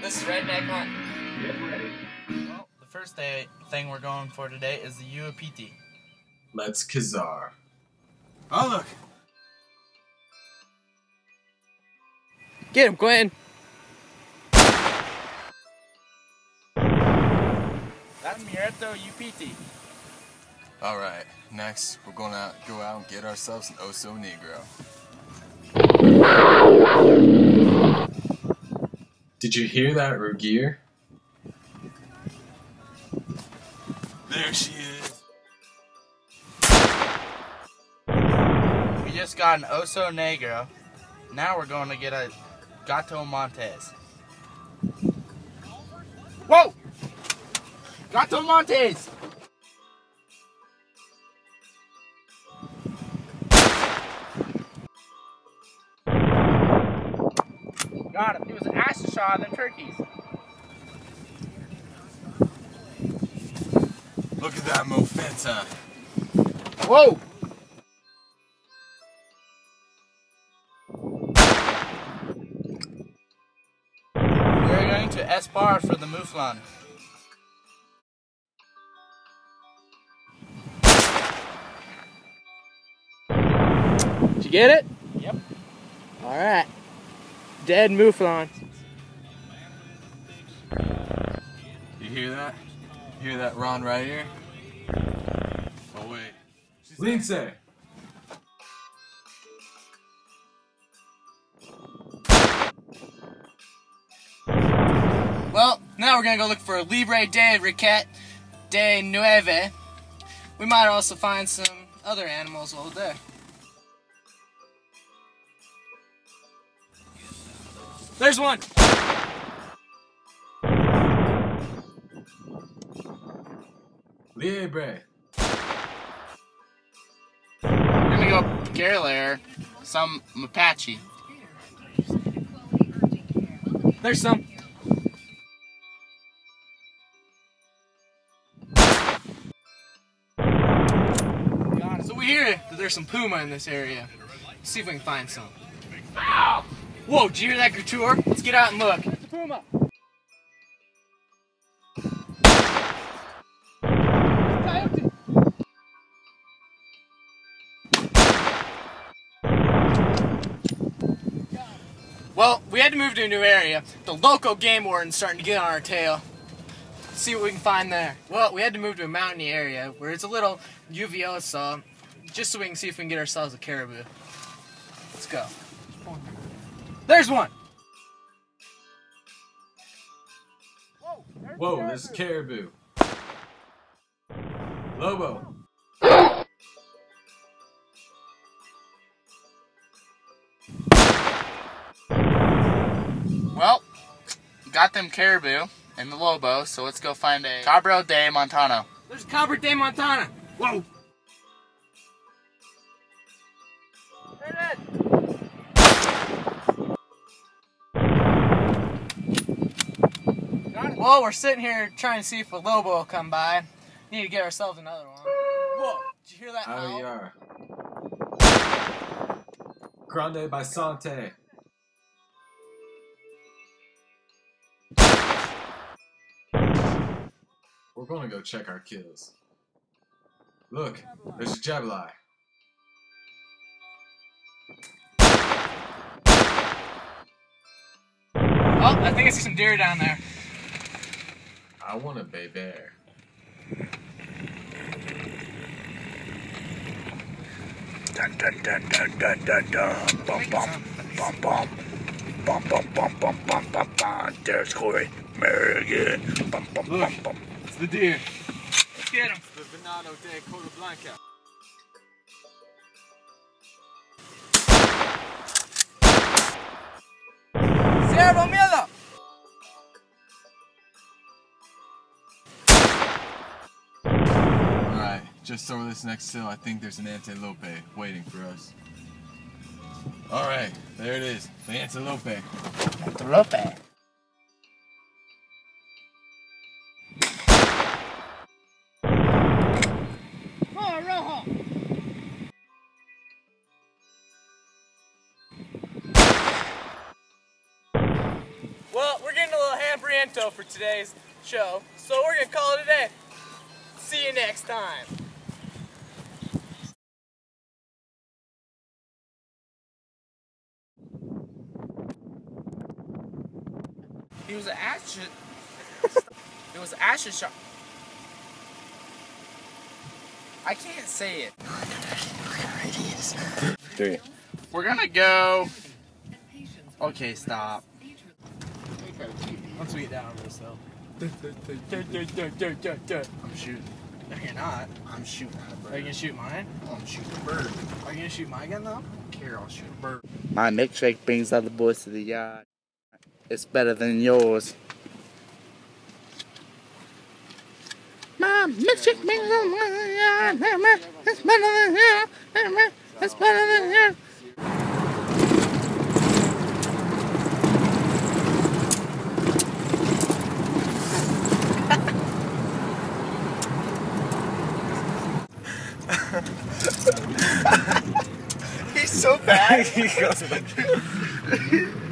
This is Redneck Hunt. Get ready. Well, the first day, thing we're going for today is the uapiti. Let's Kazar. Oh, look. Get him, Quentin. That's Mireto uapiti. All right, next we're gonna go out and get ourselves an Oso Negro. Did you hear that, Rugir? There she is. We just got an Oso Negro. Now we're going to get a Gato Montes. Whoa! Gato Montes! Got him. He was an ass shot than turkeys. Look at that Mofeta. Whoa! We're going to S bar for the Mouflon. Did you get it? Yep. All right. Dead mouflon. You hear that? You hear that Ron right here? Oh wait. lince! Well, now we're gonna go look for Liebre de Raqueta de Nieve. We might also find some other animals over there. There's one. Liebre! We're gonna go Garelair, some Apache. There's some. Got it. So we hear that there's some puma in this area. Let's see if we can find some. Whoa, did you hear that, Couture? Let's get out and look. Puma. Well, we had to move to a new area. The local game warden's starting to get on our tail. Let's see what we can find there. Well, we had to move to a mountainy area where it's a little lluvioso, just so we can see if we can get ourselves a caribou. Let's go. There's one. Whoa, there's caribou. Lobo! Well, got them caribou and the lobo, so let's go find a Cabra de Montaña. There's Cabra de Montaña. Whoa. Well, we're sitting here trying to see if a lobo will come by. Need to get ourselves another one. Whoa! Did you hear that? Oh, howl? are? Grande bisonte. We're gonna go check our kills. Look, there's a Jabali. Oh, I think I see some deer down there. I want a bay bear. Dun dun dun dun dun dun dun. Bum bum bum bum. Bum bum bum bum bum bum bum. There's Corey Merrigan. Bum bum bum bum. It's the deer. Let's get him. The Venado de Cola Blanca. Cerro Miller. Just over this next hill, I think there's an antelope waiting for us. All right, there it is, the antelope. Antelope. Well, we're getting a little hambriento for today's show, so we're gonna call it a day. See you next time. He was an action. it was action shot. I can't say it. Three. We're gonna go. Okay, stop. Once we get down over this though. I'm shooting. No, you're not. I'm shooting at a Are you gonna shoot mine? I'm shooting a bird. Are you gonna shoot my gun though? I don't care. I'll shoot a bird. My milkshake brings other boys to the yard. It's better than yours. My milkshake brings other boys to the yard. It's better than yours. It's better than yours. He's so bad. he goes